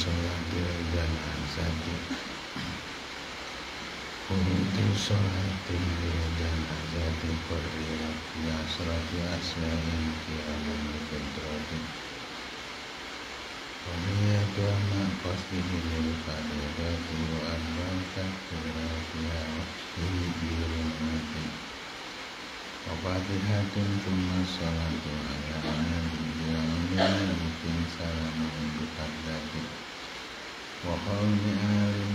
Salatil janazati Kuntu sholatin lil janazati Qurrirat bi asrati asyain Kiamun fitrati Waniyatu amma qasdihi lil faridati Wa arba'u takbiratiha Wahshihi birumati Wa fatihatun Tumma sholatu ala nabi Bi'amrihin salamun biqaddati Wa qawmi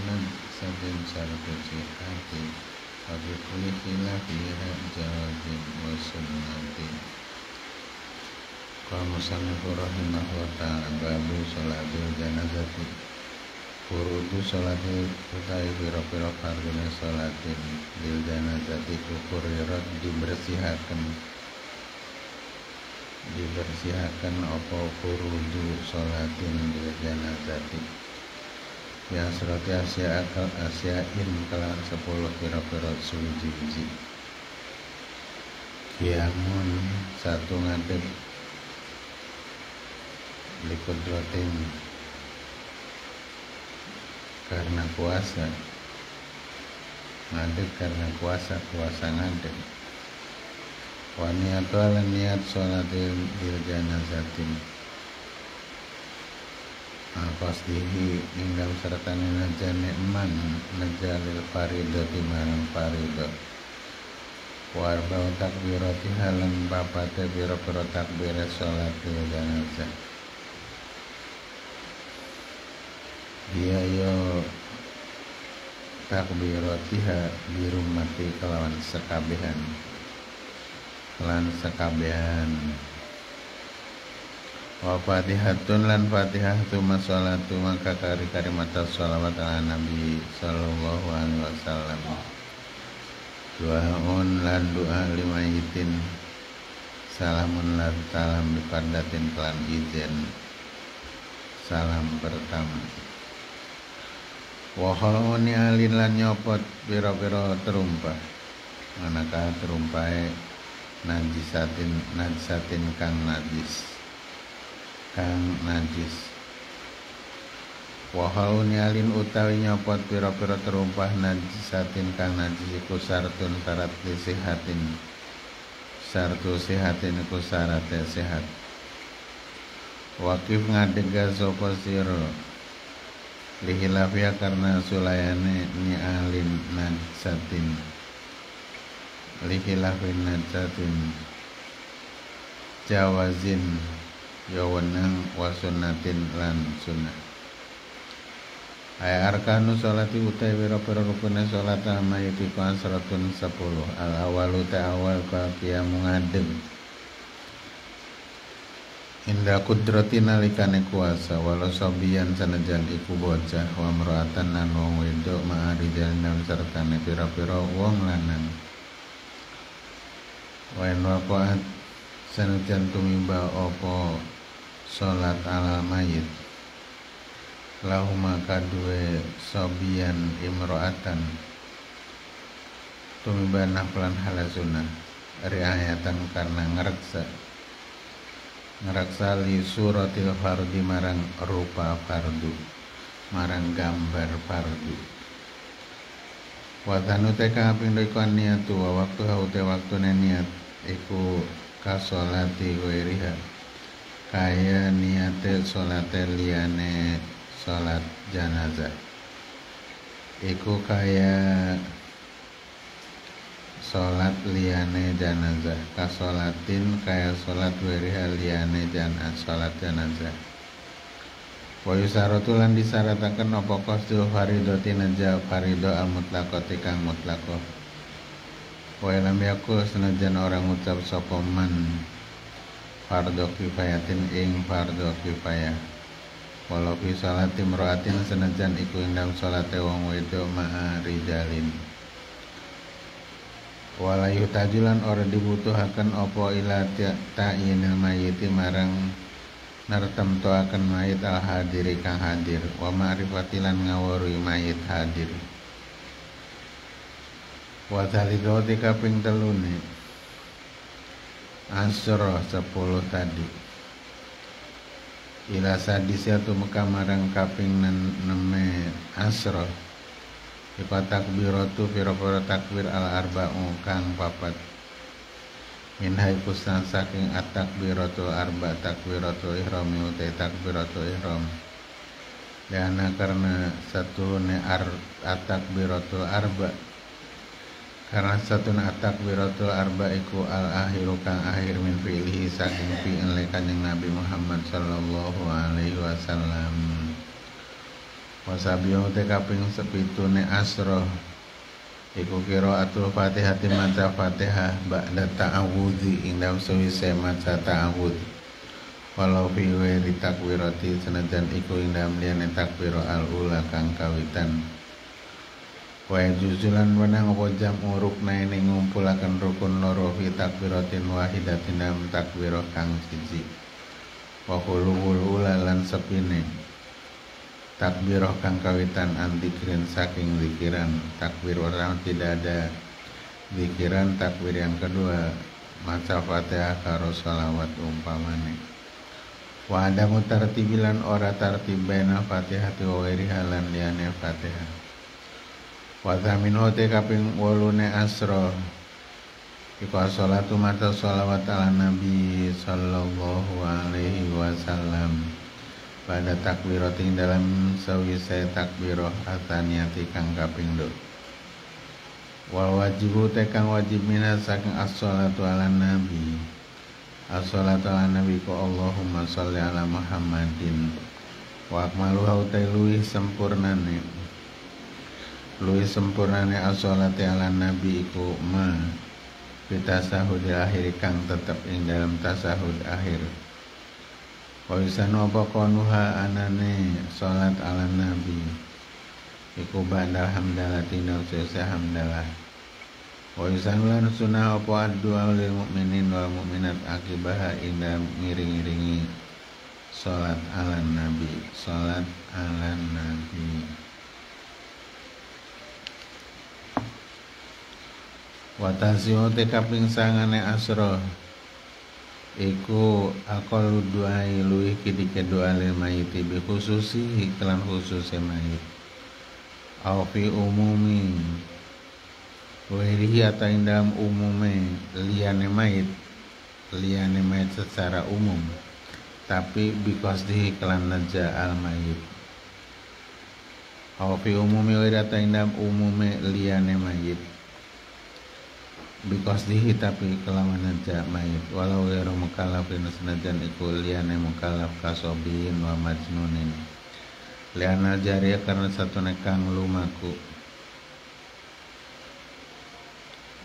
nabsatin syartu sihati Wa bikulli khilafiha jawabin wa sunnati. Qala musannifu rahimahullah ta'ala babu sholatil janazati. Furudu sholatil utai piro-piro fardune sholatin Bil janazati ukurirat dibersihakan dibersihakan apa furudu sholatin janazati ya serati asya akal asyain kelan sepuluh piro-piro suji-uji kiamun satu ngadep. Likudratin karena kuasa ngadep karena kuasa kuasa ngadep. Wa niatu niat sholatil bil janazatin Qasdihi ingkang sertane najane man najalil farido timarang farido Warbau takbirati halan bapate biro-biro takbir sholat bil janazah Dia yo takbiratiha birumati kelawan sekabehan. Lan sekabehan wa fatihatun lan fatihah tu masolatu maka kari kari mata sholawat ala nabi sallallahu alaihi wasallam. Doaun lan doa lima itin salamun lan salam bikardatin kelan izin. Salam pertama. Wahaluni alin lan nyopot piro-piro terumpah. Manakah terumpahe najisatin najisatin kang najis kang najis. Wahaluni alin utawi nyopot piro-piro terumpah najisatin kang najis iku sartun syarat sihatin sartu sihatin iku syaratnya sehat. Wakif ngadega sopo siro lihilafia karena sulayane ni alin najsatin lihilafin najsatin jawazin yawenang wasunatin lan sunnah. Ay arkanu sholati utai wira-wira rukune sholat amayit iku asratun sepuluh. Al awalu awal ka kiamu ngadeg Indah kudrati nalikane kuasa walau sobian sanajan iku bocah wa mroatan lan wong wedok ma'arijal nang sertane pira-pira wong lanang. Wa in waqa'at sanajan tumimba apa salat ala mayit. Lahuma kadue sobian imroatan. Tumimba naflan halasuna riayatan karena ngereksa. Ngeraksali suratil fardi marang rupa fardu. Marang gambar fardu. Watanu teka kaping ikon niatu wa waktu haute waktu niat iku kasolati wairiha kaya niate solate liane solat janazah iku kaya sholat liane janazah kasolatin kaya sholat wiriha liane jana sholat janazah wa yusaratu lan disarataken apa qasdul faridati naja farido al mutlaqati mutlaqah wa lam senajan orang ucap sapa man fardo kifayatin ing fardo kifayah walau fi salati mra'atin senajan iku ing dalam salate wong wedok ma'a rijalin wala yutajulan ora dibutuhaken apa ila ta'inil mayiti marang nartem to akan mayit al hadiri kang hadir. Wa ma'rifatilan ngawuri mayit hadir. Wa dzalika kaping telune asra 10 tadi. Ila sadisya tu marang kaping neme asra Iku takbiratu pira-pira takbir al arba'u kang papat. Min haiku saking at-takbiratu arba takbiratu ihram utai takbiratu ihram. Dana karena satu ne ar at-takbiratu arba karena satu ne at-takbiratu arba iku al akhiru kang akhir min fi'lihi saking fi'il kanjeng Nabi Muhammad sallallahu alaihi wasallam. Wasabiyo te kaping sepitune asro iku kira atul fatihah maca fatihah ba'da ta'awudhi ing dalam sewise maca ta'awud walau fi wiri takwirati senajan iku ing dalam takwiro al ula kang kawitan wa juzulan menang apa uruk ini ngumpulaken rukun loro fi takwiratin wahidatin dalam takwiro kang siji. Wa ula lan sepine. Takbiroh kang kawitan antikrin saking zikiran. Takbir orang tidak ada zikiran takbir yang kedua maca fatihah karo salawat umpamane. Wa ada mutartibilan ora tartibena fatihah wa halan liane fatihah wa zamin hote kaping wolune asro Iku salatu mata salawat ala nabi sallallahu alaihi wasallam. Pada takbirating dalam saya takbiroh ataniyati kang kaping do wal wajibu tekang wajib mina saking as-salatu ala nabi. As-salatu ala nabi ko Allahumma sholli ala Muhammadin. Wa akmaluha utai luwih sempurnane luwih sempurnane as-salati ala nabi iku ma Fitasahudil akhir kang tetap ing dalam tasahud akhir. Wa isanu apa konuha anane salat ala nabi? Iku ba'da hamdalah tindak selesai hamdalah. Isanu lan sunah apa addu'a lil mu'minin wal mu'minat akibaha indah ngiring-iringi Salat ala nabi. Salat ala nabi Watasiyo te kaping sangane asroh iku akal duai luih kidike doa lil mayiti bi khususi iklan khusus mayit. Au umumi. Wahirihi atau dalam umume liane mayit liane mayit secara umum tapi because di iklan naja al mayit. Au umumi wahiri atau dalam umume liane mayit because dihi tapi kelawan aja mayit walau ghairu mukallafin senajan iku liyane mukallaf kasobin wa majnunin. Liana jariya karena satu nekang lumaku.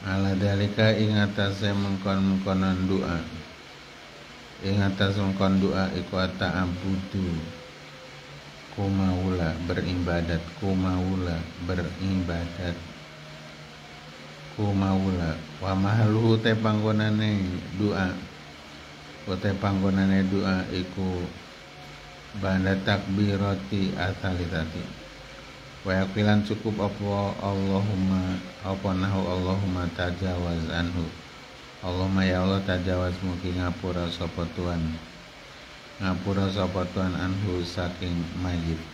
Ala dalika ing atase mengkon-mengkonan doa ing atas mengkon doa iku abudu kumaula beribadat kumaula beribadat ku maula wa mahaluhu te panggonane doa. Te panggonane doa iku banda takbirati asalitati wa yakilan cukup apa Allahumma apa nahu Allahumma tajawaz anhu. Allahumma ya Allah tajawaz mugi ngapura sapa Tuhan. Ngapura sapa Tuhan anhu saking mayit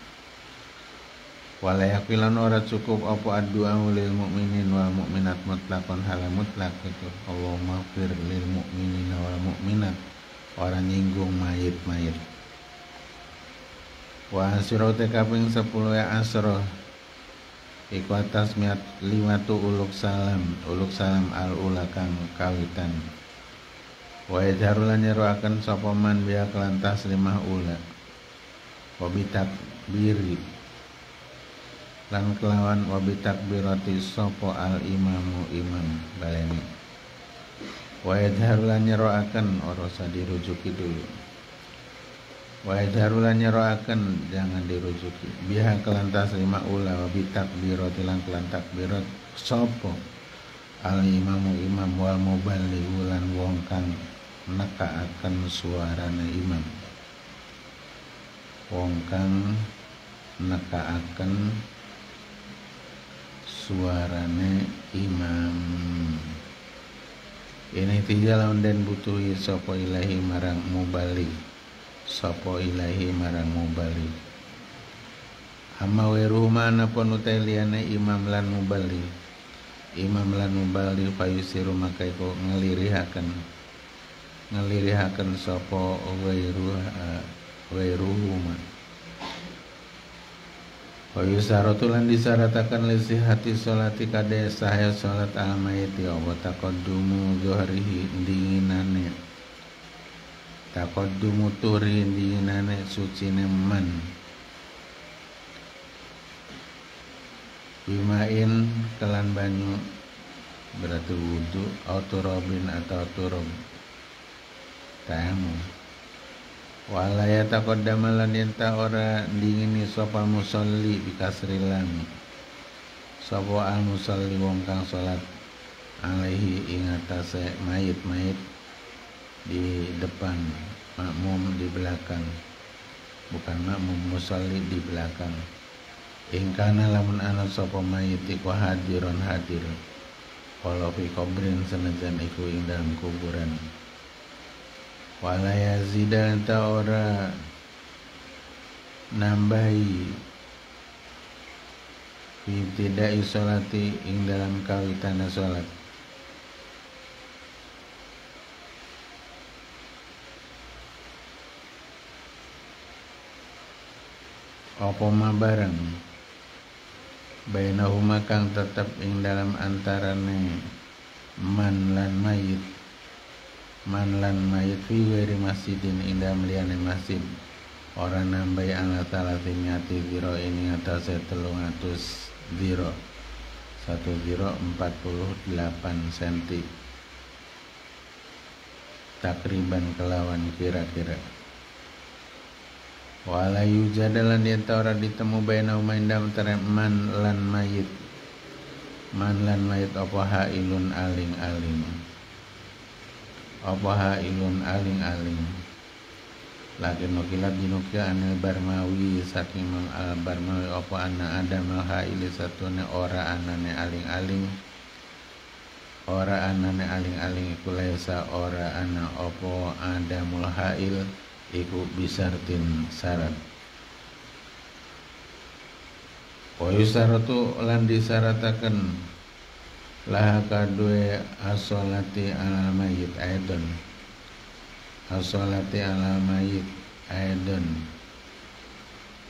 Walayakilan ora cukup apa addu'a lil mukminin wal mukminat mutlakon hala mutlak itu. Allahumma fir lil mukminin wal mukminat orang nyinggung mayit-mayit. Wa asro kaping 10 ya asro iku atas miat lima tu uluk salam. Uluk salam al ulakang kawitan. Wa yajharulan nyeru akan sopaman biak lantas lima ula. Wa bitak biri lan kelawan wabi takbirati sopo al imamu imam baleni. Wa yadhar lan nyeroaken ora dirujuki dulu. Wa jarulan nyeroaken jangan dirujuki. Biha kelantas lima ula wa bitakbirat ilang kelan takbirat sopo al imamu imam wal muballi ulan wong kang akan suarane imam. Wong kang akan suarane imam. Ini tiga lawan dan butuhi sopo ilahi marang mubali. Sopo ilahi marang mubali. Amma weru mana pun imam lan mubali. Imam lan mubali payusiru makai ko ngelirihakan ngelirihakan sopo weru weru Wa yusaratu disaratakan lisi hati sholati kade sahaya sholat al mayiti wa taqaddumu zuhrihi dinginane taqaddumu turi dinginane suci man bimain kelan banyu berarti wudhu atau robin atau turun tayamu Walaya taqaddama lan yenta ora dingini sapa musalli bi kasrilan. Sapa al musalli wong kang salat alaihi ing atase mayit-mayit di depan makmum di belakang. Bukan makmum musalli di belakang. Ing kana lamun ana sapa mayit iku hadiron hadir. Walau fi kubrin senajan iku ing dalam kuburan wala yazida ta ora nambahi fi ibtidai sholati ing dalam kawitan salat apa ma bareng bainahuma kang tetap ing dalam antarane man lan mayit man lan mayit fi weri masjidin indah meliane masjid. Orang nambai ala talatimiati ziro ini atas telung atus ziro satu ziro empat puluh delapan senti. Takriban kelawan kira-kira. Wala yujadalan dia ora ditemu baina umainda antara man lan mayit. Man lan mayit apa hailun aling-aling apa ilun aling-aling lakin nukilat dinukil anil barmawi saking mang al barmawi apa anna ada malha ili satune ora anane aling-aling ora anane aling-aling iku laisa ora ana apa ada mulhail iku bisartin syarat. Wa yusaratu lan disarataken laha kadue asolati ala mayit asolati ala mayit aidon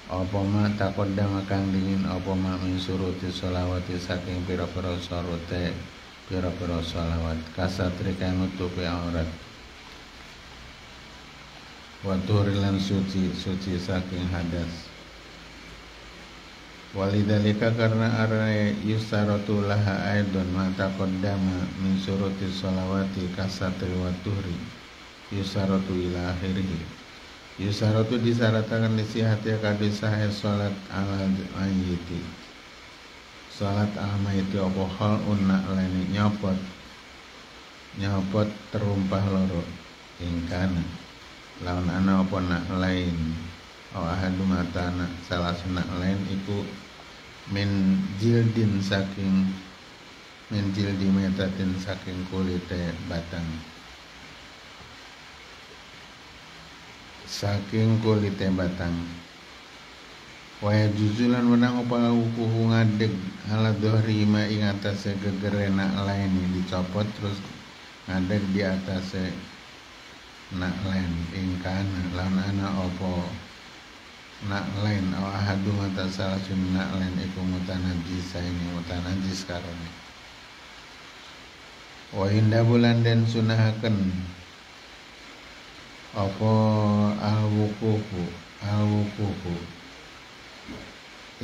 apa ma takodam kang dingin apa ma min saking pira-pira surute pira-pira solawat. Kasatri kang nutupi aurat. Wa lan suci suci saking hadas walidhalika karena araya yustaratu laha aidon ma taqaddama min suruti sholawati kasatri wa tuhri. Yustaratu ila akhirih. Yustaratu disyaratkan lisihati kadu sahih sholat ala mayyiti. Sholat ala mayyiti apa hal unna laini nyopot. Nyopot terumpah loro ingkana lawan ana apa nak lain? Oh ahadu matana salah sunak lain iku min jildin saking min jildi metatin saking kulit batang. Saking kulit batang. Waya juzulan menang apa ukuhu ngadeg ala dohri ma ing atas gegerena lain dicopot terus ngadeg di atas nak lain ing kana lan ana opo nak lain aw ahadu mata salah nak lain iku mutanajis ini mutanajis karone wa inda bulan den sunahaken. Apa alwukuhu alwukuhu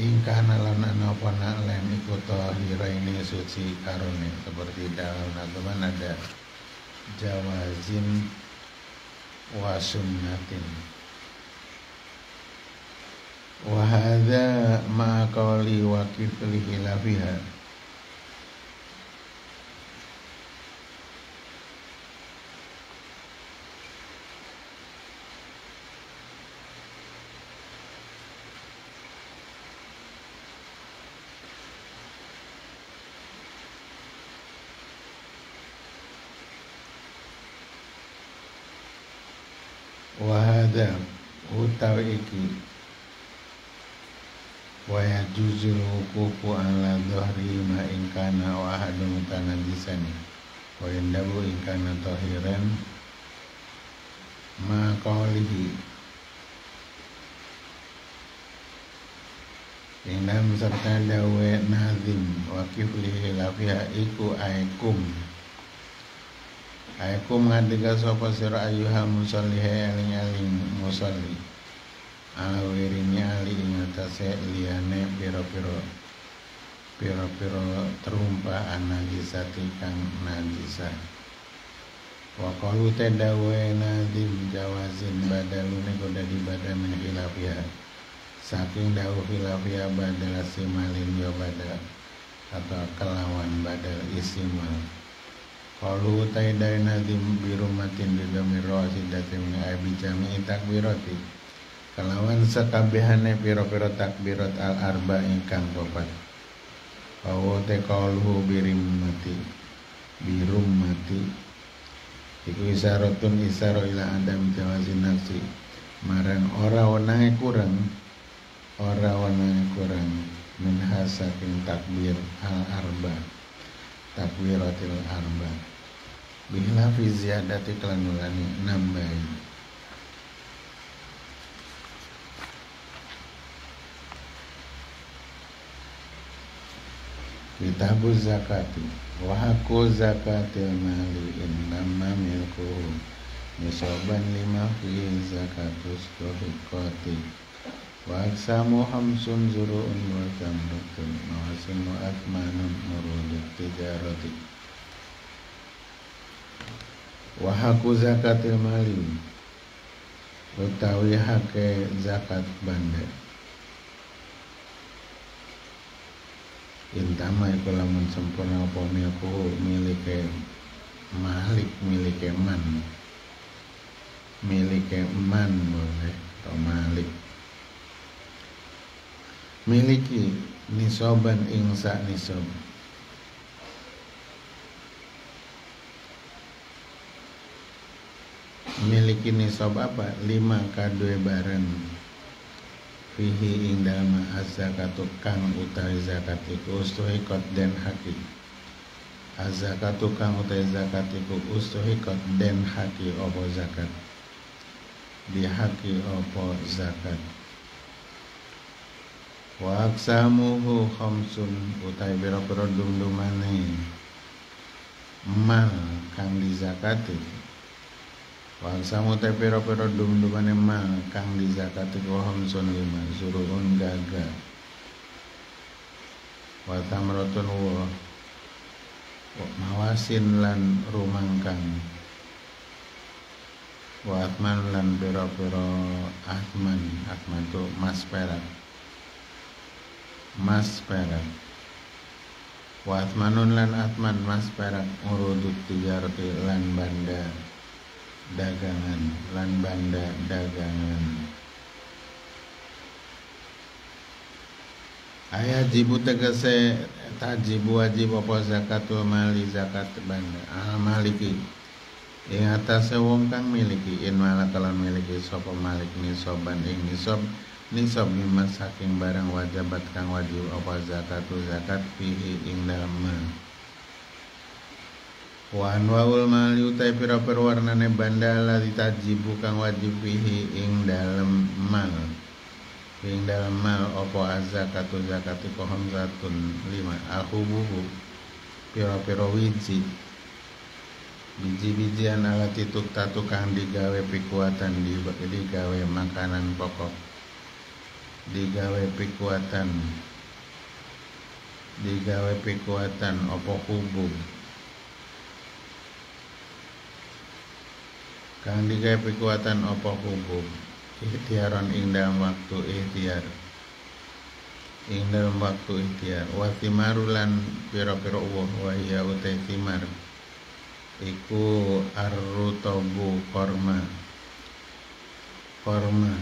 ingkana lan apa nak lain iku tahira ini suci karone seperti dalam nageman ada jawazin wa sunnatin وهذا مع قولي وكفل خلافها وهذا هو التوعيكي wa yajuzul wukufu ala dhahri ma in kana wahadun tanajisani wa indahu in kana tahiran ma qawlihi. Inam serta dawe nazim wa kiflihi lafiha iku aikum. Aku ngadega sapa sira ayuha musalli eling eling musalli ala wirini ali ing atase liyane pira-pira pira-pira terumpa anajisati kang najisah wa qalu tadawe nadim jawazin badalune kok dadi badal min saking dawuh khilafia badal simalin yo badal atau kelawan badal isimal. Qalu taidai nadim birumatin bidami rosidati min abi jami'i takbirati Kalawan sakabehane piro-piro takbirat al arba ingkang papat Bahwa te qaluhu birimati Birumati Iku isaratun isaro ila adam jawazin nafsi. Marang ora wanange kurang Ora wanange kurang. Min hasakin takbir al arba Takbiratil arba. Bila fi ziyadati kelanulani nambahi Kitabu zakati Wahaku zakatil mali Innama milkuhu Nisoban lima fi zakatus kohikoti Wa aksamu hamsun zuru'un wa tamrutun Mawasun wa akmanun murudut tijarati. Wahaku zakatil mali utawi hake zakat banda intama iku lamun sempurna apa milku milike malik milike man. Milike man boleh atau malik. Miliki nisoban ingsa nisob miliki nisab apa? Lima kadue bareng fihi ing dalma azakatu kang utawi zakat iku ustuhikot den haki. Azakatu kang utawi zakat iku ustuhikot den haki opo zakat? Dihaki opo zakat? Wa aksamuhu khamsun utai biro-biro dum-dumane. Mal kang dizakati Wal samu te piro-piro dum-dumane ma kang di zakati ko hamsun lima suruhun gaga. Wa tamrotun wa mawasin lan rumangkang. Wa atman lan piro-piro atman, atman tu mas perak. Mas perak. Wa atmanun lan atman mas perak urudut tijarati lan bandar dagangan lan banda dagangan. Ayat jibu tegese tajibu wajib apa zakatul mali zakat banda ah maliki. Ing atase wong kang miliki in malah kalan miliki sapa malik nisoban ing nisob nisob lima saking barang wajibat kang wajib apa zakatul zakat fihi ing dalem wa anwaul mali utai pira-pira warnane bandala ditajibu kang wajib fihi ing dalem mal. Ing dalem mal opo azakatu zakati kohom zatun lima. Bubu pira-pira wiji. Biji-bijian alat tituk tatu kang digawe pikuatan digawe makanan pokok. Digawe pikuatan. Digawe pikuatan opo hubub kang digawe kekuatan apa hukum ikhtiaran ing dalam waktu ikhtiar. Ing dalam waktu ikhtiar. Wa timarulan pira-pira uwah wa iya utai timar iku arrutobu korma. Korma.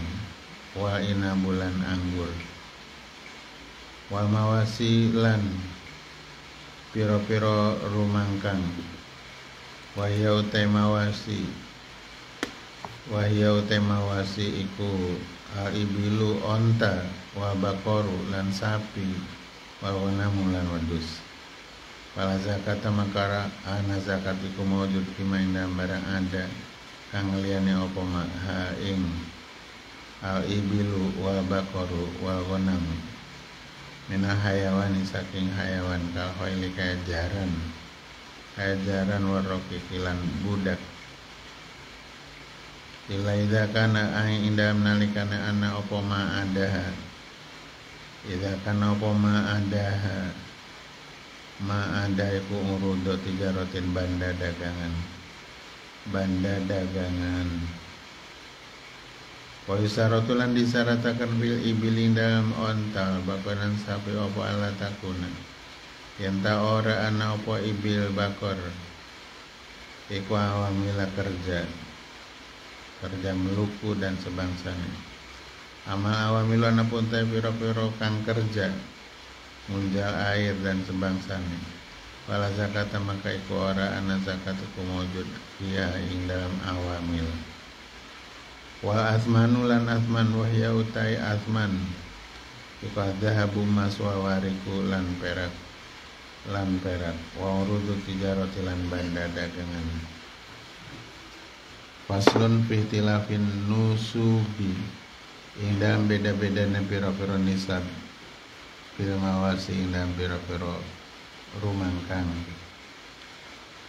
Wa ina bulan anggur. Wal mawasi lan pira-pira rumangkang. Wa iya utai mawasi wa iya utai mawasi iku al ibilu onta wa bakoru lan sapi wa wanamu lan wadus Pala zakat makara ana zakat iku maujud kima dalam barang ada kang liyane ha ing al ibilu wa bakoru wa ghanam mina hayawani saking hayawan kal khaili kaya jaran kaya jaran waroki kilan budak Ila idza kana aing indah nalikana ana apa ma ada Idza kana apa ma ada ma ada iku urudo tijaratin banda dagangan. Banda dagangan. Wa yusaratulan disaratakan bil ibiling dalam ontal bakaran sapi apa ala takuna. Yang ta ora ana apa ibil bakor. Iku awamila kerja kerja meluku dan sebangsanya. Amal awamilu anapun teh piro-piro kang kerja munjal air dan sebangsanya. Wala zakat maka iku ora ana zakat iku mawujud Ia ing dalam awamil. Wa asmanu lan asman wahya utai asman. Iku dhahabu mas wa wariku lan perak Lan perak. Wa urudu tijarati lan banda dagangan Faslun fi tilafin nusubi ing dalam beda-beda piro-piro nisab. Fil mawasi ing dalam piro-piro rumangkang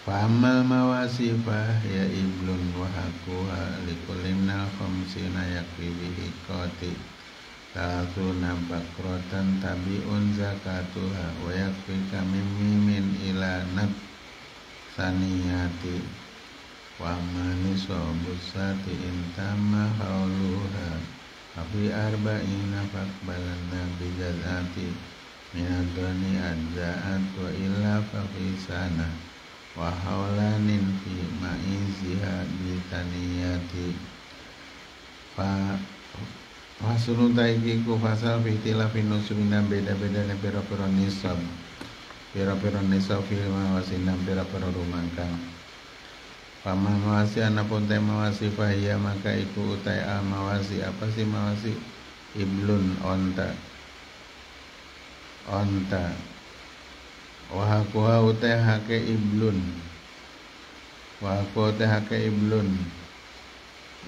Famal mawasi fah ya iblun wa hakuha likulimna khamsina yakfi bihi qati. Talatuna bakrotan tabi'un zakatuha wa yakfi kami mimin ila nat saniyati wa mani sobusati intama hauluha Afi arba'ina fakbalanna bijazati minadoni adza'at wa illa fakisana wa haulanin fi ma'iziha bitaniyati. Fa Fasulun taiki ku fasal fi tilafin nusubina beda-beda ne pira-pira nisab. Pira-pira nisab fil mawasinam pira-pira rumangkang Paman mawasi anapun teh mawasi fahia maka iku utai al mawasi. Apa sih mawasi? Iblun onta. Onta. Wahakuha utai hake iblun. Wahakuha utai hake iblun.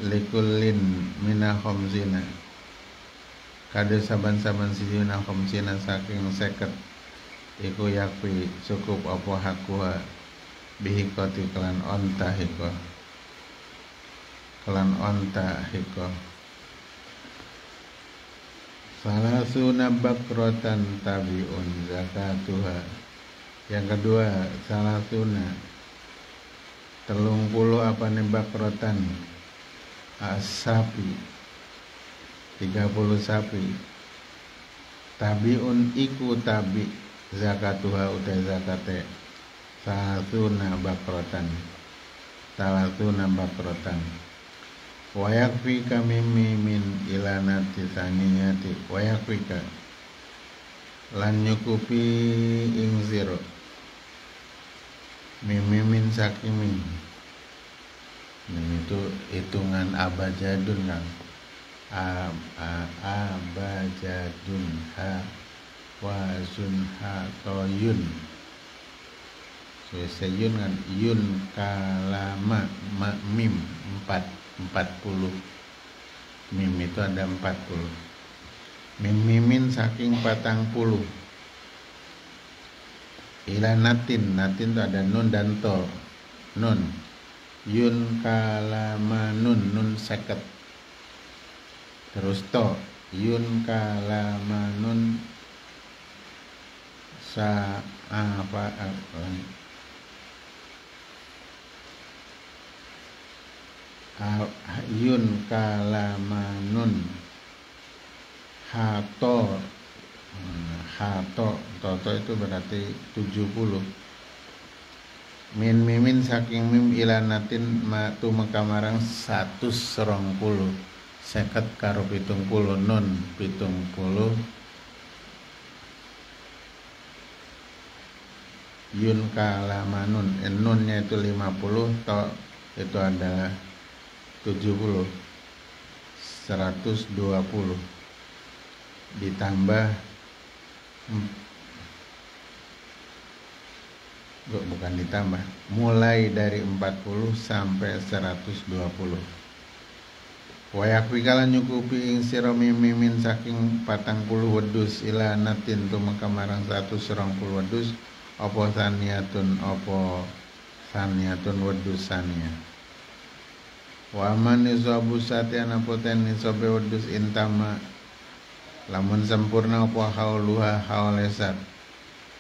Likullin mina khomzina kade saban-saban siji mina khomzina saking seket. Iku yakfi cukup apa hakuha bihikoti kelan onta hiko. Kelan onta hiko. Salasuna bakrotan tabiun zakatuha. Yang kedua salasuna. Telung puluh apa nih bakrotan sapi tiga puluh sapi. Tabiun iku tabi zakatuha utai zakate salatuna bakrotan salatuna bakrotan wayakfika mimi min ilanati saniyati wayakfika lan nyukupi ing zero. Mimi min sakimin ini itu hitungan abajadun kan abajadun ha wazun ha toyun Seseyun kan yun kalama ma, mim empat empat puluh. Mim itu ada empat puluh. Mim mimin saking patang puluh. Ila natin natin itu ada nun dan to. Nun. Yun kalama nun nun seket. Terus to. Yun kalama nun sa apa, apa yun kalamanun. Hato. Hato. Toto itu berarti 70 min mimin saking mim ilanatin matu mekamarang satu serong puluh. Seket karo pitung puluh. Nun pitung puluh. Yun kalamanun. Nunnya itu 50 to itu adalah 70 120 ditambah bukan ditambah? Mulai dari 40 sampai 120 Wayak wikala nyukupi ing sira mimin saking patang puluh wedus ila natin tu makamarang satu serong puluh wedus apa saniyatun apa saniyatun wedus sania wa man nisabu satian apa ten nisabe wedus intama. Lamun sempurna apa hauluha haulesat.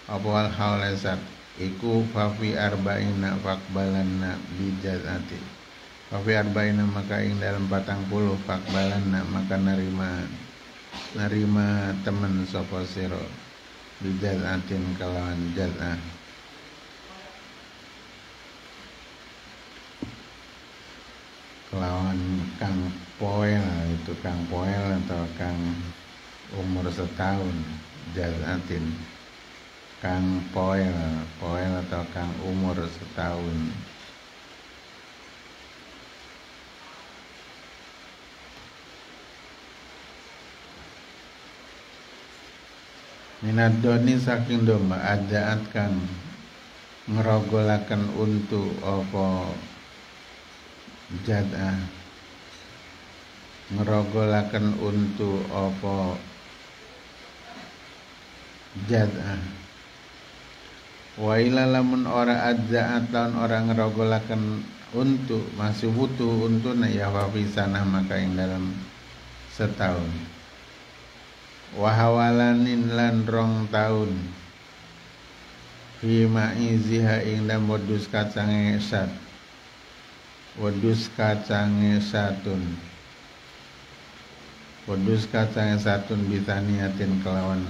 Apa hal haulesat. Iku fafi arba'ina fakbalanna bijazati. Fafi arba'ina maka ing dalam patang puluh fakbalanna maka nerima nerima temen sapa sira bijaz'atin kalawan jaz'ah kelawan kang poel itu kang poel atau kang umur setahun jaz'atin kang poel poel atau kang umur setahun. Minat doni saking domba ajaat kang ngerogolakan untuk apa jadah ngerogolakan untuk apa jadah wa lamun ora orang ngerogolakan untuk masih butuh untuk ya wa sana maka yang dalam setahun wahawalanin lan rong taun. Fi ma'iziha ing dalam wedus kacange sat wedus kacange satun. Wedus kacange satun bitaniatin kelawan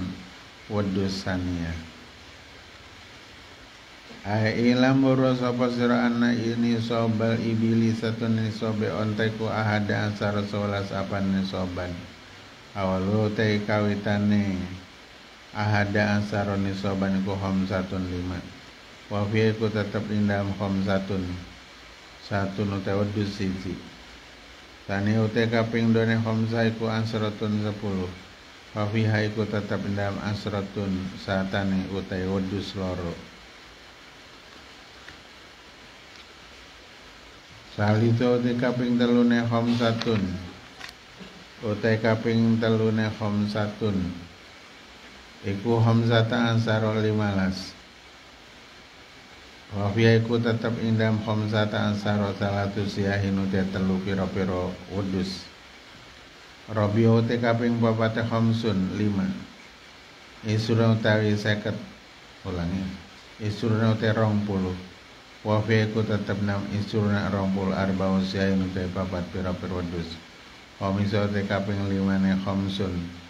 wedus sania ilam buru sapa sira anna ini sobal ibili satun ni sobe onteku ahada asar solas apan ni soban. Awalu te kawitane ahada ansaroni soban ku satun lima. Wa ku tetap ing dalam satun satu nute wedus siji. Tani ute kaping done khamsa iku ansratun sepuluh. Wa ku tetap dalam ansratun satane utai wedus loro Salito te kaping telune satun utai kaping telune khamsatun iku hamzata ansaro 15 wa iku tetep ing dalam khamsata ansaro salatu siyahin utai telu pira-pira wedus Robio te kaping papate khamsun 5 Isura utawi seket ulangi. Isura utai rong puluh. Wafi iku tetep nam isura rong puluh arba usiahin utai papat pira-pira wedus Khamiso te kaping limane khamsun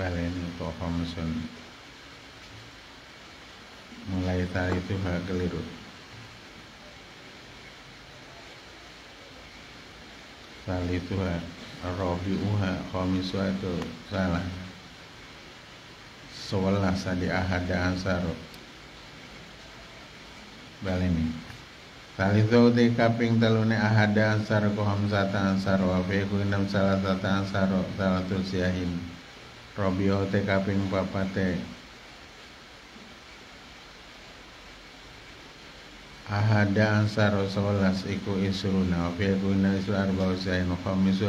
baleni kok khamsun mulai tadi itu hak keliru. Sali itu Robi uha khamisu itu salah. Sewelas di ahada ansaro baleni Salisu di kaping telune ahada ansar ku hamsata ansar wa fi ku enam salah satu ansar salatu siahin Robio te kaping papate. Ahada ansar sebelas iku isruna wa fi ku enam isu arba siahin khamisu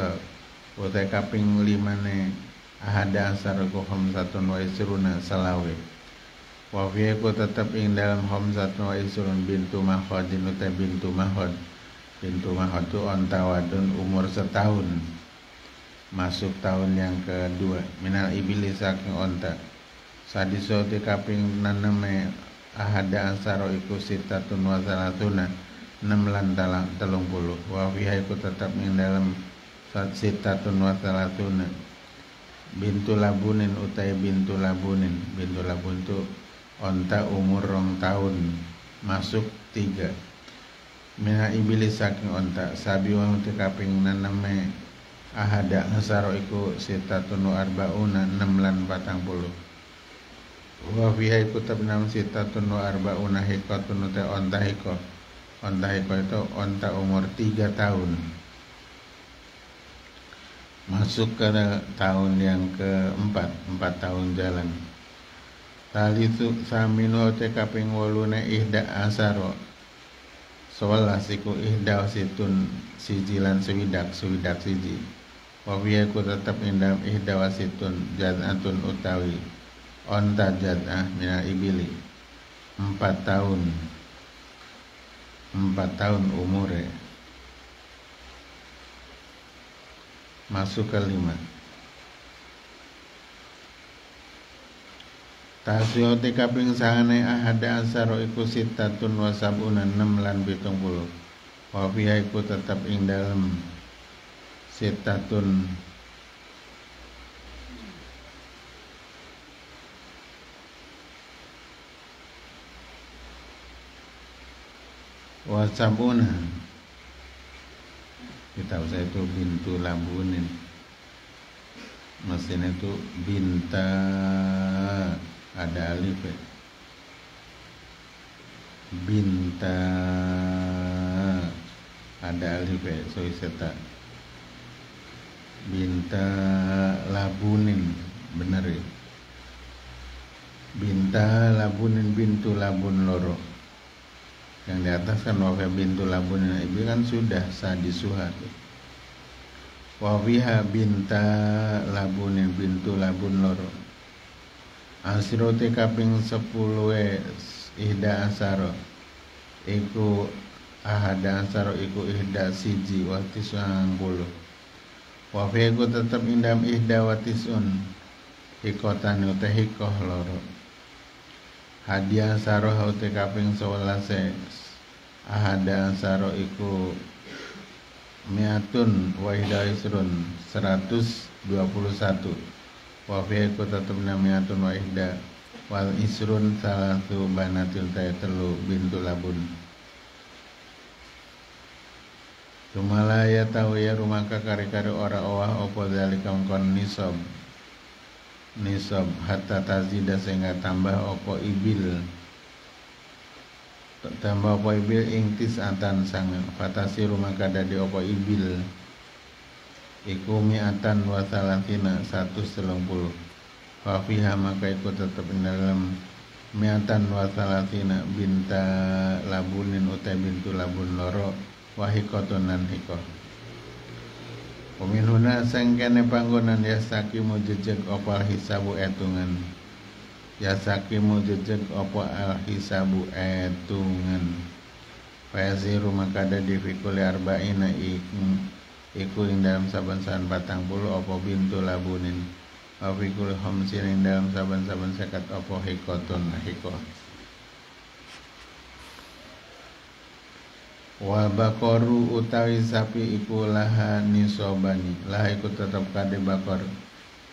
wa te kaping limane. Ahada ansar ku hamsatun wa isruna salawe wa ku tetap ing dalam Hamzah wa Isrun bintu Mahwadin uta bintu Mahwad bintu Mahwad itu onta wadun umur setahun masuk tahun yang kedua. Minal iblis saking onta. Sadiso te kaping naneme ahada ansaro iku sitatun wa salatuna enam lan telung puluh. Wa fiha iku tetap ing dalam sitatun wa salatuna. Bintu labunin utai bintu labunin. Bintu labun itu onta umur rong tahun. Masuk tiga. Mina iblis saking onta. Sabi wa kaping naname ahada ngesaro iku sitatun wa arbauna enam lan patang puluh. Wa fiha iku tabnam sitatun wa arbauna hikotun utai onta hiko. Onta hiko itu onta umur tiga tahun. Masuk ke tahun yang keempat empat tahun jalan. Tali tu saminu te kaping wolune ihda asaro. Sewelas iku ihda wasitun sijilan sewidak sewidak siji wa ku tetap indam wasitun jad'atun utawi onta jad'ah mina ibili. Empat tahun. Empat tahun umure. Masuk ke lima. Tasio te kaping sahane ahada asaro iku sitatun wa sabuna enam lan pitung puluh. Wa fiha iku tetap ing dalem sitatun wasabuna kita usah itu bintu lambunin. Mesin itu binta ada alif ya. binta ada alif ya so iseta binta labunin bener ya? Binta labunin bintu labun loro. Yang di atas kan wafiha bintu labunin. Ibu kan sudah sadisuha wafiha binta labunin bintu labun loro. Asrote kaping sepuluh ihda asaro. Iku ahada asaro iku ihda siji watis wafiha iku tetap indam ihda watisun ikotan uta hikoh loro. Hadiah saro haute kaping sewelase ahada saro iku miatun wa isrun dua puluh satu. Wa iku tetep miatun wa ihda wal isrun salatu banatil telu bintu labun Tumala ya tahu ya rumah kari-kari ora owah opo dalika kon nisob nisab hatta tazida sehingga tambah opo ibil. Tambah opo ibil ing tisatan sang fatasiru maka dadi opo ibil. Iku mi'atan wa salatina satu selung puluh Wafiha maka iku tetap dalam mi'atan wa salatina binta labunin utai bintu labun loro wahikotun nan hikoh sengkene panggonan ya sakimu jejeg opal hisabu etungan? Ya sakimu jejeg opal al hisabu etungan? Fayasiru maka ada di fikuli arba'ina iku ing dalam saban-saban batang puluh opo bintu labunin? Wafikul homsin ing dalam saban-saban sekat opo hikotun hikoh wa bakoru utawi sapi iku laha nisobani. Laha iku tetap kade bakor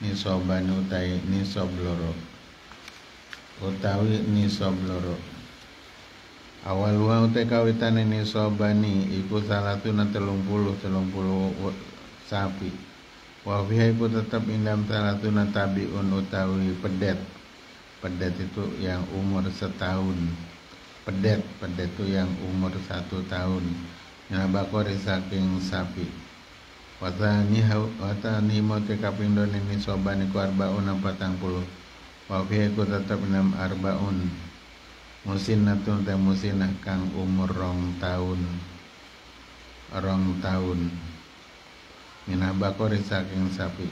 nisobani utawi nisob loro utawi nisob loro awal wa utai kawitane nisobani iku salatuna telung puluh telung puluh sapi. Wa fiha iku tetap indam salatuna tabiun utawi pedet. Pedet itu yang umur setahun pedet pedet itu yang umur satu tahun. Bakori saking sapi. Watani watani mote kaping don ini sobani ku arbaun patang puluh. Wafihe ku tetap enam arbaun. Musinatun teh musinah kang umur rong tahun. Rong tahun. Bakori saking sapi.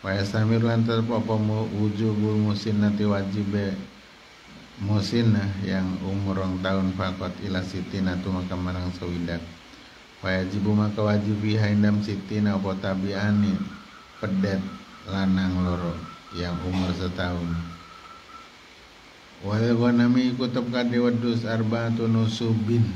Waya samir lantar apa wujubul musinati wajibe musinah yang umur rong tahun fakot ila sitina tu maka marang sawidak. Wajibu maka wajib haindam sitina apa tabiani pedet lanang loro yang umur setahun. Wal ghanami kutub kade wadus arbaatu nusubin.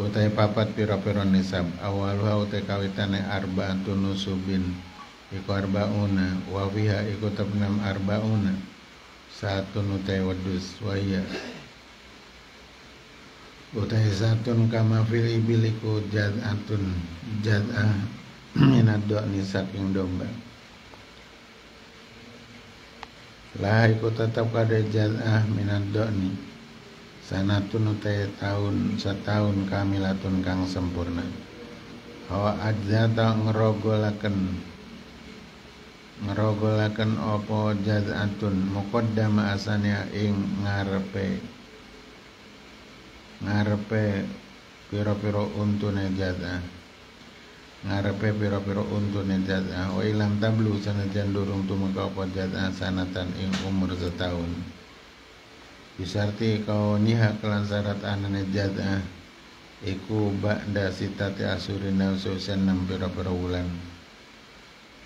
Utai papat piro-piro nisab. Awaluha utai kawitane arbaatun nusubin iku arbauna wa fiha iku tepnam arbauna. Satu utai wadus waya utai satun kama fil ibiliku jad'atun jad'ah minad do'ni saking domba. Lah iku tetap kada jad'ah minad do'ni. Sanatun utai tahun setahun kamilatun kang sempurna. Hawa ajzata ngerogolaken ngerogolaken opo jaz'atun? Muqaddama asanya ing ngarepe. Ngarepe piro-piro untune jaz'ah. Ngarepe piro-piro untune jaz'ah. Wa ilam tablu sanajan durung tumeka apa jaz'ah sanatan ing umur setahun. Bisarti kau niha kelan syarat anane jad'ah Iku ba'da sitati asurin naususan enam pira-pira wulan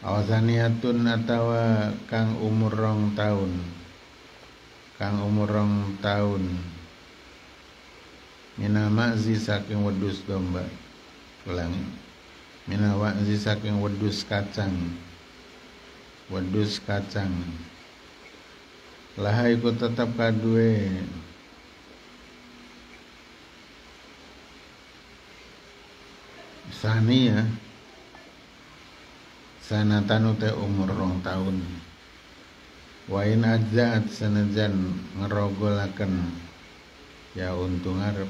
Awasaniatun atawa kang umur rong tahun Kang umur rong tahun Mina makzi saking wedus domba. Ulangi. Mina makzi saking wedus kacang. Wedus kacang. Lah iku tetap kadue sani ya sanatan teh umur rong tahun. Wain ajat senajan ngerogolaken. Ya untung arep.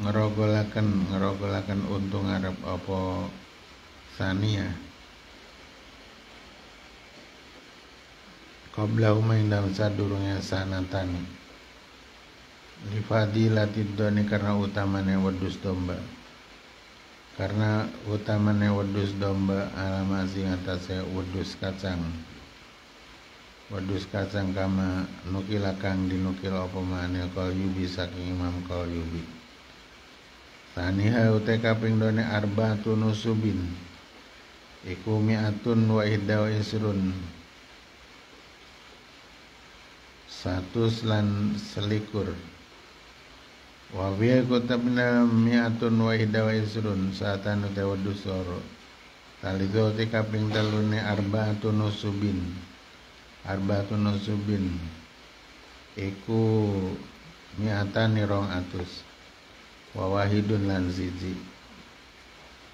Ngerogolaken ngerogolaken untung arep apa sania qabla umain dalam sadurungnya sanatan li fadilatid doni karena utamanya wedus domba karena utamanya wedus domba alama sing atasnya wedus kacang. Wedus kacang kama nukilakang dinukil apa mana kal yubi saking imam kal yubi. Taniha utai kaping doni arba tunusubin Iku mi'atun wa ihda isrun. Satu lan selikur wa biya kutabna mi'atun wa ihda wa isrun saatan utawa dusoro. Talido te kaping telune arbaatun nusubin. Arbaatun nusubin. Iku mi'atani rong atus. Wa wahidun lan siji.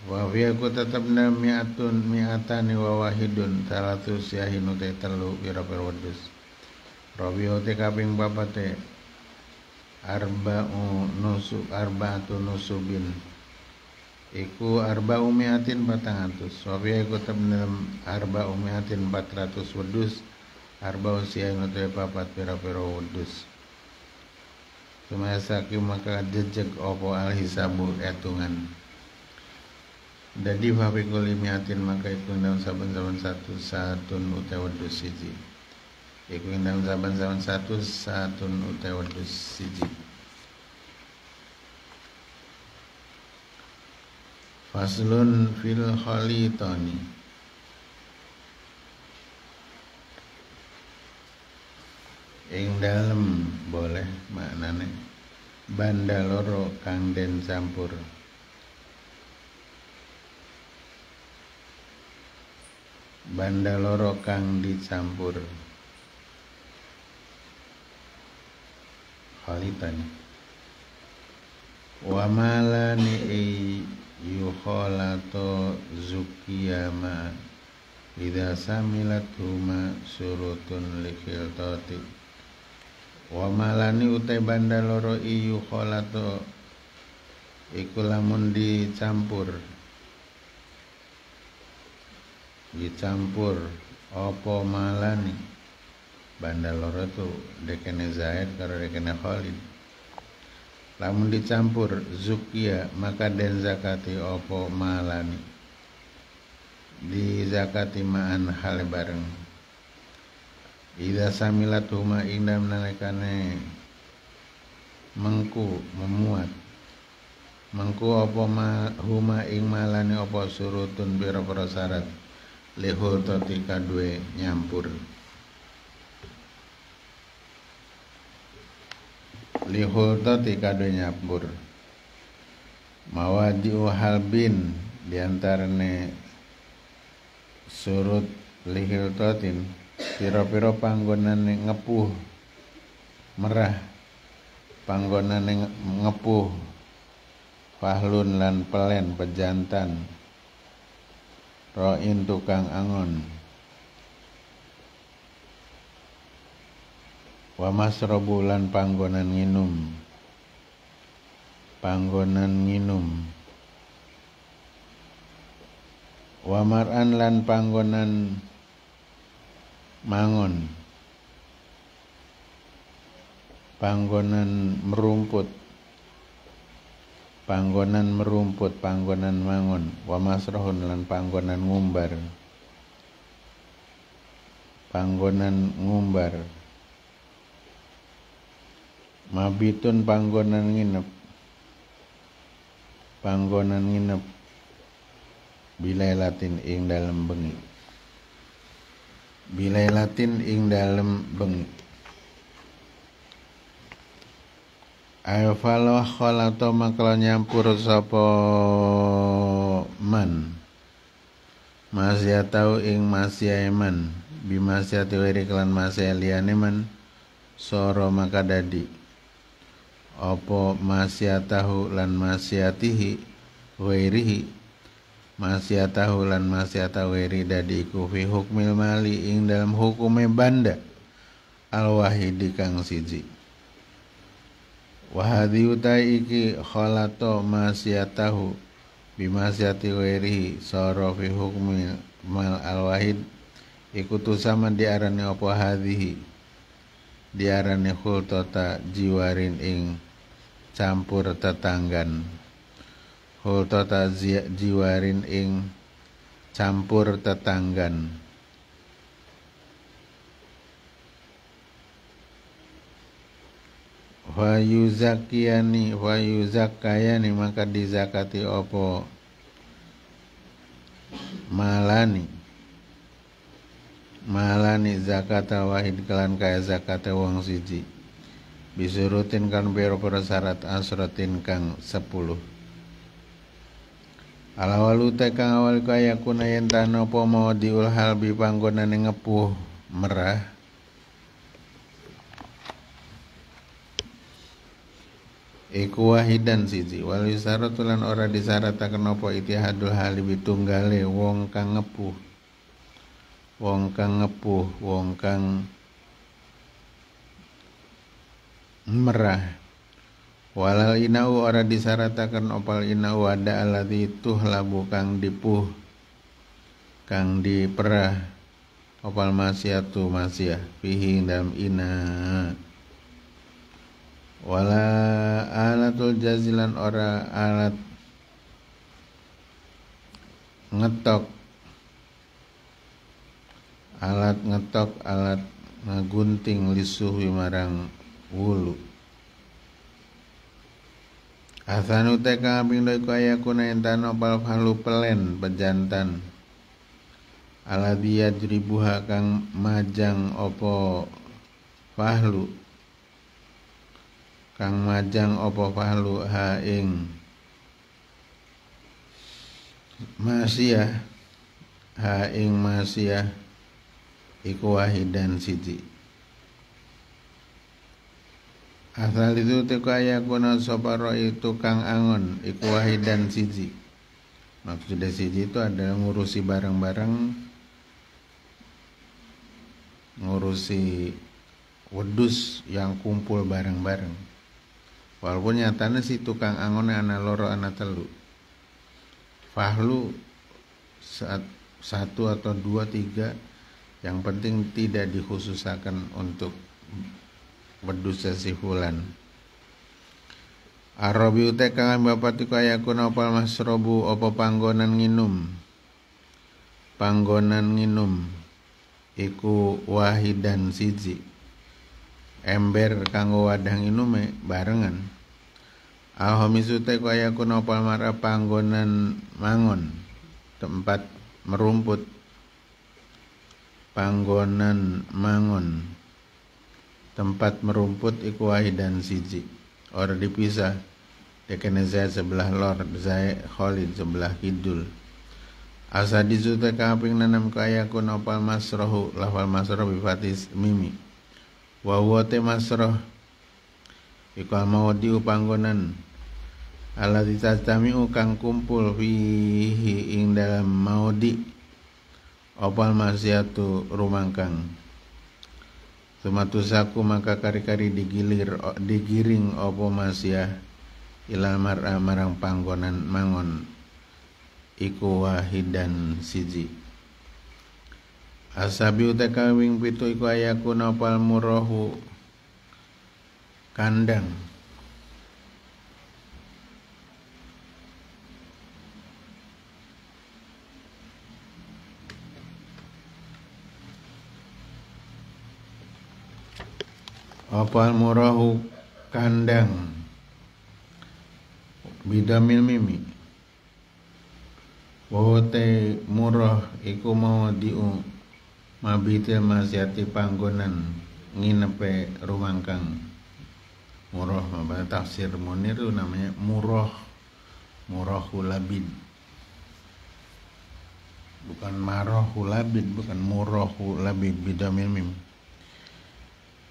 Wa biya kutabna mi'atun mi'atani wa wahidun talatus yahin utai telu pira-pira wedus Rabiu te kaping papate arba'u nusuk arba'atu nusubin. Iku arba'u mi'atin batang atus Rabiu iku temen arba'u mi'atin bat ratus wedus. Arba'u siang te papat pira-pira wedus. Semasa maka jejek opo al hisabu etungan. Dadi fafikul mi'atin maka iku dalam saben-saben satu satun utai wedus siji Iku dalam zaman-zaman satu satu utai wedus siji. Faslun fil khalitani Ing dalem boleh maknane banda loro kang den campur. Banda loro kang dicampur khalitan wa malani yukhalato zukiyama idza samilat surutun likhiltati wa malani utai banda loro iyu iku lamun dicampur. Dicampur opo malani Banda loro tu dekene Zaid karo dekene Khalid. Lamun dicampur zukia maka den zakati opo malani? Di zakati ma'an hal bareng. Ida samilat huma indam nalikane mengku memuat. Mengku opo ma huma ing malani opo surutun biro-biro syarat? Lihul totika due nyampur lihulta tika do nyampur. Mawadi'u halbin diantarane surut lihil totin piro-piro panggonan ngepuh merah panggonan ngepuh fahlun lan pelen pejantan roin tukang angon wa masrabu lan panggonan nginum. Panggonan nginum. Wa mar'an lan panggonan mangon. Panggonan merumput. Panggonan merumput panggonan mangon. Wa masrahun lan panggonan ngumbar. Panggonan ngumbar mabitun panggonan nginep. Panggonan nginep. Bilailatin ing dalam bengi. Bilailatin ing dalam bengi. Ayo falo khalato makalo nyampur sapa man. Masya tau ing masya eman bimasya tiwiri kelan masya liyane man. Soro maka dadi opo masyatahu lan masyatihi wairihi? Masyatahu lan masyata wairi dadi iku fi hukmil mali ing dalam hukume banda. Al wahidi kang siji. Wahadi utai iki khalato masyatahu bimasyati wairihi soro fi hukmil mal al wahid iku sama diarani opo hadihi? Diarani khultota jiwarin ing campur tetanggan. Hultota jiwarin ing campur tetanggan. Wa yuzakiyani wa yuzakayani maka dizakati opo? Malani. Malani zakata wahid kelan kaya zakata wong siji bisurutin kan biro-biro syarat asratin kang sepuluh. Alawalu kang awal kaya kuna yen tano pomo diul halbi panggonan ngepuh merah. Iku wahidan siji. Wal yusaratulan ora disarataken apa itihadul hali bitunggale wong kang ngepuh. Wong kang ngepuh wong kang merah. Walal inau ora disaratakan opal inau ada alati labu kang dipuh kang diperah. Opal masyatu masyah pihi dalam ina. Wala alatul jazilan ora alat ngetok. Alat ngetok alat ngegunting lisuhi marang wulu. Asanu teka kaping doi kaya kuna entano pal falu pelen pejantan. Ala dia jribuha kang majang opo fahlu kang majang opo fahlu ha ing? Masia ha ing masia iku wahidan siji Asal itu tekaya kuna soparo itu kang angon iku wahidan siji. Maksudnya siji itu adalah ngurusi barang-barang ngurusi wedus yang kumpul bareng-bareng. Walaupun nyatanya si tukang angon anak loro anak telu. Fahlu saat satu atau dua tiga yang penting tidak dikhususakan untuk wedus hulan Arabi utek kang bapak kaya kuna opal masrobu opo panggonan nginum? Panggonan nginum iku wahidan siji. Ember kanggo wadah nginume barengan. Alhomisu te kaya kuna opal mara panggonan mangon. Tempat merumput. Panggonan mangon tempat merumput iku dan siji. Ora dipisah Dekene Zaid sebelah lor Zaid Khalid sebelah kidul. Asadisu te kaping nanam kaya kun opal masrohu lafal masroh bifatis mimi. Wa te masroh iku mau diu panggonan ala ditajtamiu kang kumpul fihi ing dalam maudi. Opal maksiatu rumangkang Sumatusaku maka kari-kari digilir digiring opo masyah ilal mar'a marang panggonan mangon iku wahidan siji. Asabi uta kawing pitu iku ayaku nopal murahu kandang Opal murahu kandang. Bidamil mimi. Wote murah iku mau diu mabitil masyati panggonan nginepe rumangkang. Murah apa? Tafsir munir itu namanya murah. Murah hulabid bukan marah hulabid bukan murah hulabid bidamil mim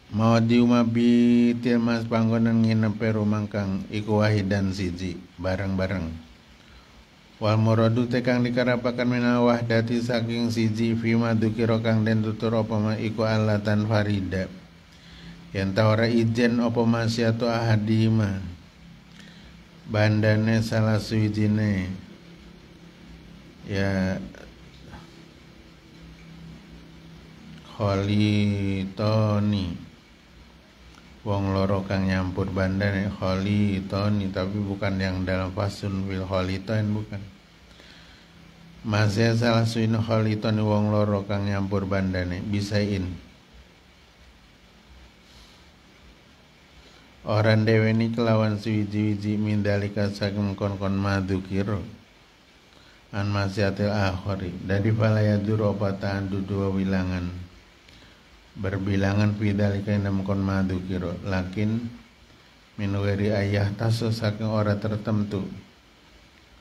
mau diu mabitil mas panggonan nginepe rumangkang iku wahidan siji bareng-bareng. Wal muradu tekang dikarapakan mina wahdati saking siji fima dukiro kang den tutur apa ma iku alatan farida. Yang tawara ijen apa masyatu ahadima Bandane salah suwijine. Ya Kholitoni Wong loro kang nyampur bandane kholi toni tapi bukan yang dalam fasun wil kholi ton bukan. Masih salah suin kholi toni wong loro kang nyampur bandane bisain. Orang dewe ini kelawan suwiji-wiji mindalika saking kon-kon madu kiro an masyatil akhori dari falaya duro pataan dua wilangan berbilangan pidalika enam kon madu kiro lakin minuweri ayah taso saking ora tertentu.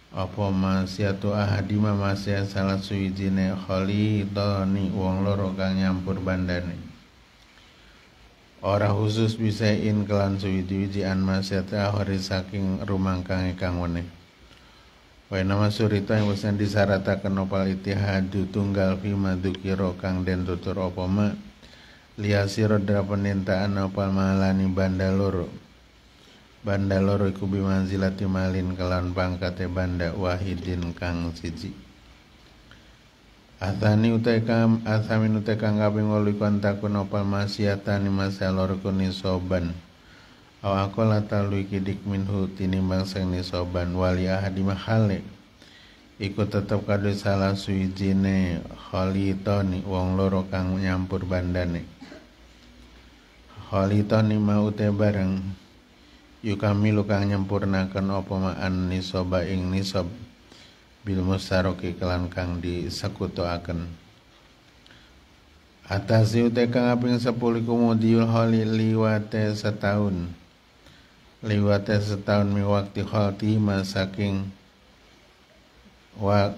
Apa masyatu ahadima masya salah suwijine khalidani wong loro kang nyampur bandane. Ora khusus bisa in kelan suwiji-wiji an masyatu ahori saking rumang kang wene Wa nama surita yang usan disaratakan opal itihadu tunggal fi madukiro kang den tutur apa ma liasiro dra penintaan opal malani banda loro banda loro iku bimanzilati malin kelan pangkate banda wahidin kang siji. Athani utai kam athamin utai kang kaping wolu kontakun opal masyatani masa loro kuni soban Aw aku latalu iki dik minhu tinimbang sang ni soban wali ahadi mahale. Iku tetep kado salah suijine kholitoni wong loro kang nyampur bandane Kholitani mau te bareng. Yukami lukang nyempurnakan opo ma'an nisoba ing nisob Bil musaroki kelan kang disekutuaken. Atasi ute kang aping sepuluh kumudiul holi liwate setahun. Liwate setahun mi wakti kholti saking wak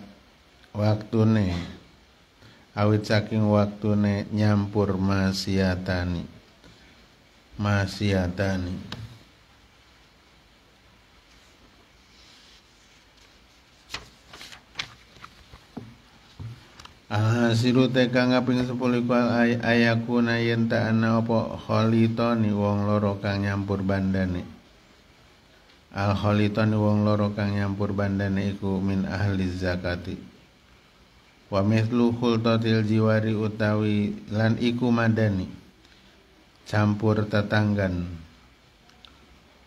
waktune. Awit saking waktune nyampur masyatani masyatani Alhasilu teka ngaping sepuluh kual ay ayakuna yen ana apa kholitoni wong loro kang nyampur bandane. Al kholitoni wong loro kang nyampur bandane iku min ahli zakati. Wa mithlu khultatil jiwari utawi lan iku madani campur tetanggan.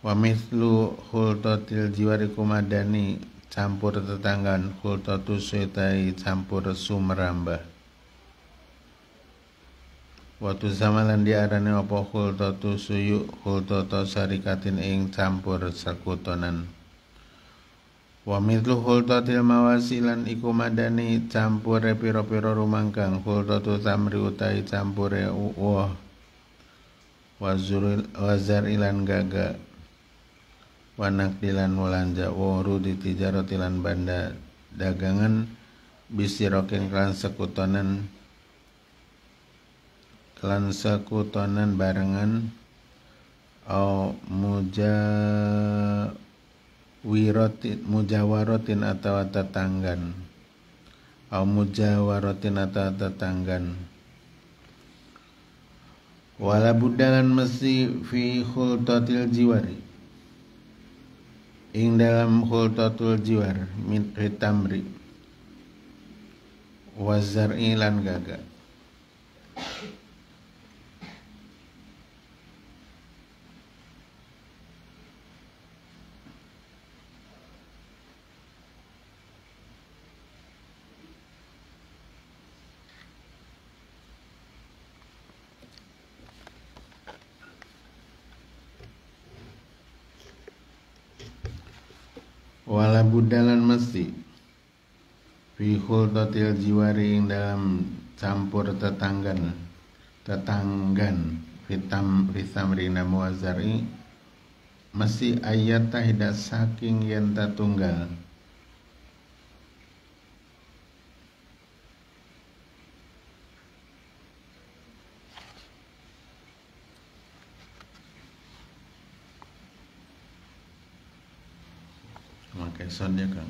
Wa mithlu khultatil jiwari kumadani campur tetanggan. Khultatu syaitai campur sumrambah. Waktu zamalan diarani apa? Khultatu suyu khultatu sarikatin ing campur sekutonan. Wa mithlu khultatil mawasilan iku madani campure piro-piro rumangkang. Khultatu tamri utai campure uwah wazar ilan gaga. Wanak dilan mulanja waru di tijarotilan banda dagangan. Bisirokin kelan sekutonan. Kelan sekutonan barengan. Au muja wirotin mujawarotin atau tetanggan. Au mujawarotin atau tetanggan wala budalan mesti fi khultatil jiwari ing dalam khultatul jiwar min tamri wazar ilan gaga wala budalan mesti. Fi khultatil jiwari ing dalam campur tetanggan tetanggan fitam fitamrina muwazari mesti ayat tidak saking yang tunggal pakai sound ya kan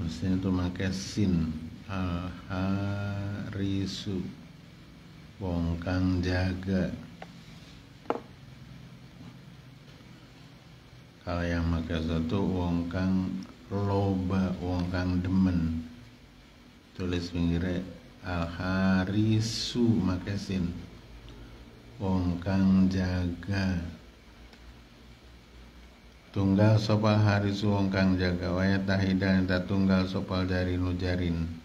Mestinya itu pakai sin al harisu wong kang jaga kalau yang pakai satu wong kang loba wong kang demen. Tulis pinggirnya al harisu sin wong kang jaga. Tunggal sopal harisu wong kang jaga. Waya tahidan ta tunggal sopal jari nujarin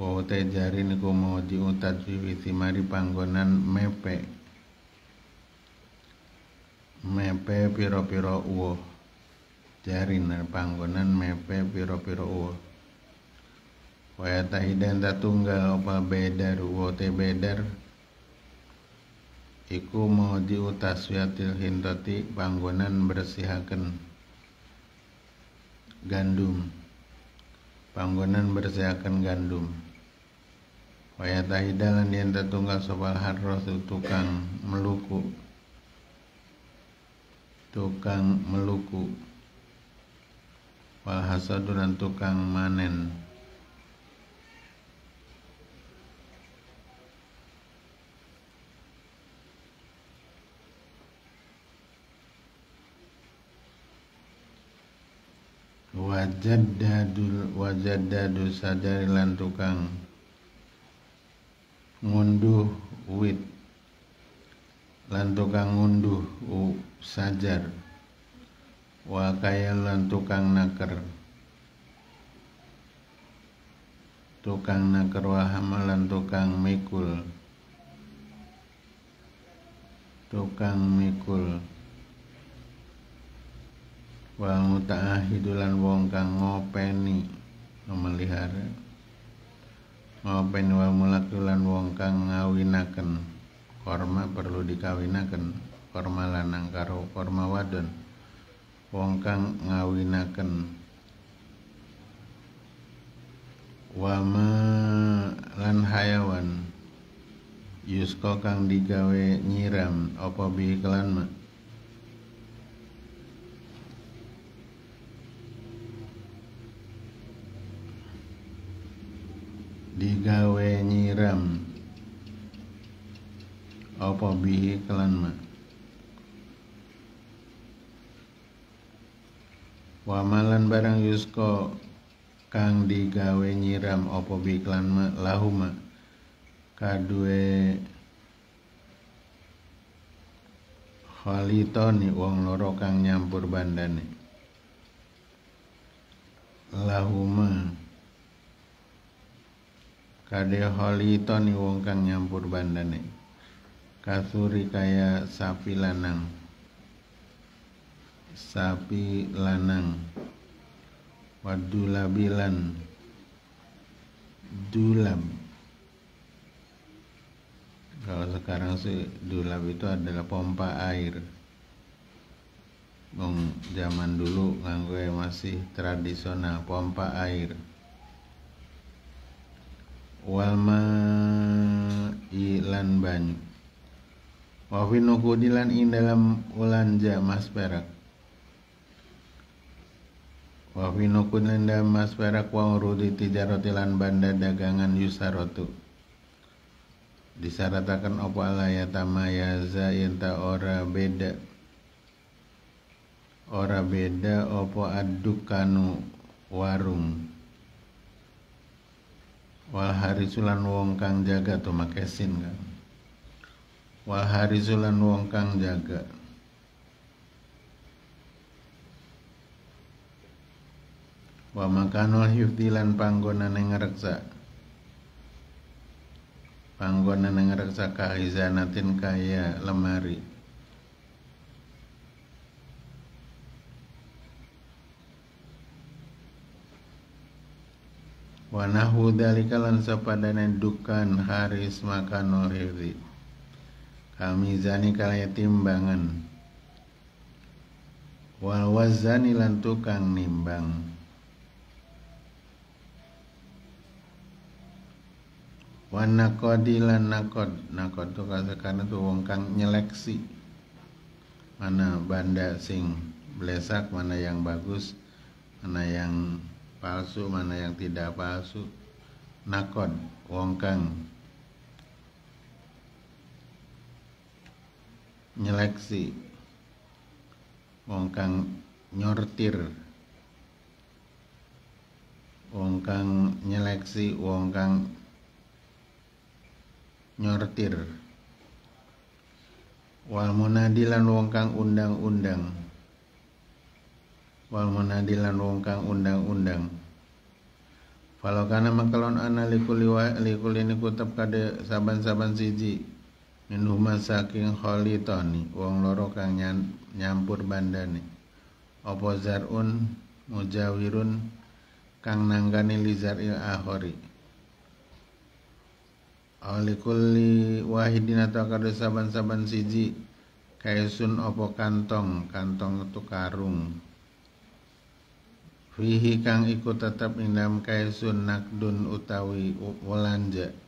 teh jarin iku mau diutat wiwiti mari panggonan mepe mepe piro-piro uwo jarin panggonan mepe piro-piro uwo waya tahidan tunggal apa bedar uwo te bedar. Iku mau diutas wiatil hintoti panggonan bersihaken. Gandum. Panggonan bersihaken gandum. Waya tahidalan yang tunggal sopal harros tukang meluku tukang meluku. Wal hasadu dan tukang manen. Wajadadul wajadadu sadari lan tukang ngunduh wit lan tukang ngunduh sajar. Wa kaya lan tukang naker. Tukang naker wa hamalan tukang mikul. Tukang mikul. Wa mutaahidulan wong kang ngopeni memelihara. Ngopeni wa mulakulan wong kang ngawinaken korma perlu dikawinaken. Korma lanang karo korma wadon. Wong kang ngawinaken. Wama lan hayawan. Yusko kang digawe nyiram. Apa bi kelan digawe nyiram apa bihi kelan ma Wamalan barang yusko kang digawe nyiram apa bi kelan ma lahuma kadue Khalitoni wong loro kang nyampur bandane. Lahuma kade Khalitoni wong kang nyampur bandane kasuri kaya sapi lanang. Sapi lanang. Wadulabilan dulab kalau sekarang sih dulab itu adalah pompa air. Bung zaman dulu nganggo masih tradisional pompa air. Walma ilan banyu wa fi nukudilan ing dalam ulanja mas perak. Wa fi nukudilan dalam mas perak wa urudi tijarotilan banda dagangan yusarotu disaratakan apa alaya tamayaza yenta ora beda. Ora beda apa adukanu warung. Wal harisulan wong kang jaga tuh makesin wal harizulan wong kang jaga. Wa makanul hifdilan panggonan yang ngereksa. Panggonan yang ngereksa kahizanatin kaya lemari. Wa nahu dalika lan sapadane dukan haris makanul Kamizani kalaya timbangan Wal wazani lan tukang nimbang. Wan nakodi lan nakod. Nakod tu karena tu wong kang nyeleksi. Mana banda sing blesak Mana yang bagus Mana yang palsu Mana yang tidak palsu. Nakod wong kang nyeleksi. Wong kang nyortir. Wong kang nyeleksi wong kang nyortir. Wal munadilan wong kang undang-undang. Wal munadilan wong kang undang-undang. Falau kana makalon ana likuli wa likuli kade saban-saban siji minhuma saking kholitoni wong loro kang nyampur bandane. Apa zarun mujawirun kang nanggani lizar il akhori. Awli kulli wahidin atau kada saban-saban siji kaisun opo kantong kantong itu karung. Fihi kang ikut tetap indam kaisun nakdun utawi walanja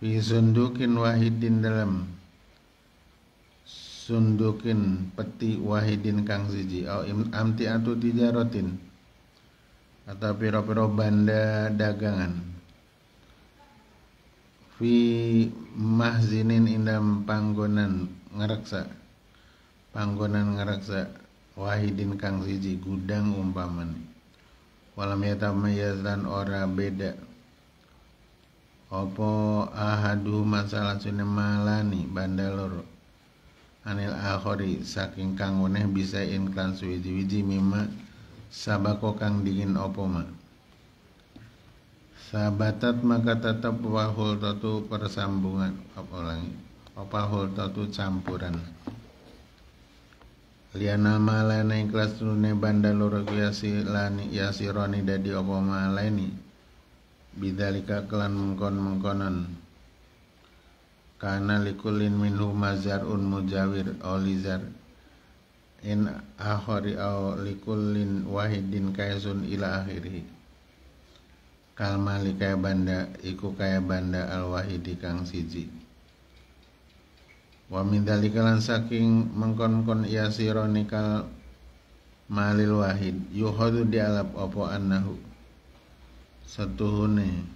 fi sundukin wahidin dalam sundukin peti wahidin kang siji. Au amti atu tijarotin. Atau piro-piro banda dagangan. Fi mahzinin indam panggonan ngereksa. Panggonan ngereksa wahidin kang siji gudang umpaman walam dan ora beda opo ahadu masalah sune malani banda loro? Anil akhori saking kang weneh bisa inklan suwiji-wiji mima sabako kang dingin opo ma? Sabatat maka tetap wahul tatu persambungan. Apa lagi? Apa hul tatu campuran? Liana malana ikhlas nune banda loro yasi lani yasironi dadi opo malani bidalika kelan mengkon mengkonan karena likulin minhu mazarun mujawir olizar. In akhori au likulin wahidin kaisun ila akhiri kalmali kaya banda iku kaya banda al wahidi kang siji. Wa min dalika lan saking mengkon-mengkon iya sironikal malil wahid yuhadu dialap opo annahu satuhune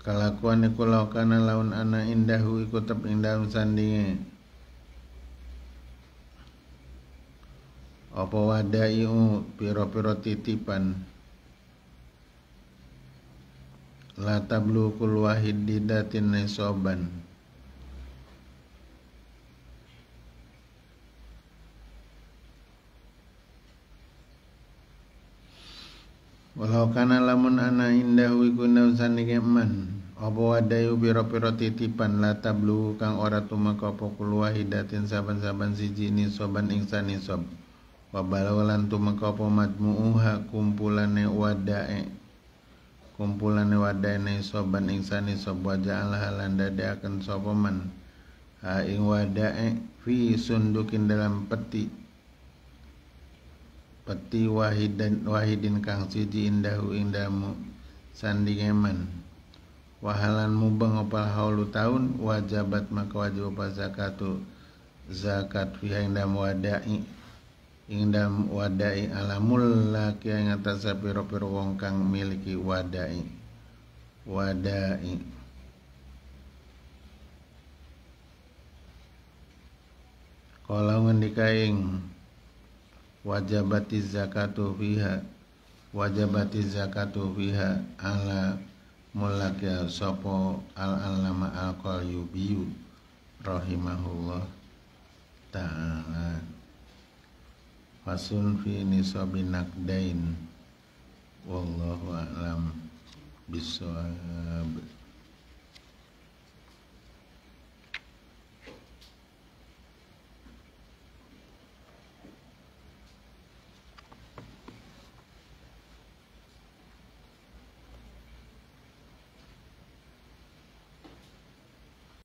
kalakuan iku laukana laun ana indahu iku tep indah sandinge. Apa wadai'u piro-piro titipan? La tablu kul wahid didatin nesoban Walau kana lamun ana indahu iku nausan man apa wadayu pira-pira titipan la tablu kang ora tumeka apa kul wahidatin saban-saban siji nisoban ing sanisob wa balawalan tumeka apa majmu'uha kumpulane wadae kumpulane wadae nisoban ing sanisob wa ja'alaha lan dadakan sapa man? Ha ing wadae fi sundukin dalam peti peti wahidan wahidin kang siji indahu indamu sandingeman. Wahalan mubang opal haulu tahun wajabat maka wajib apa zakatu. Zakat fiha indam wadai indam wadai alamul laki yang atas piro piro wong kang miliki wadai. Wadai. Kalau ngendikaing wajabati zakatu fiha. Wajabati zakatu fiha ala mulak ya sopo al alama al qalyubiyu rahimahullah ta'ala. Fasun fi nisabi nakdain. Wallahu a'lam bisawab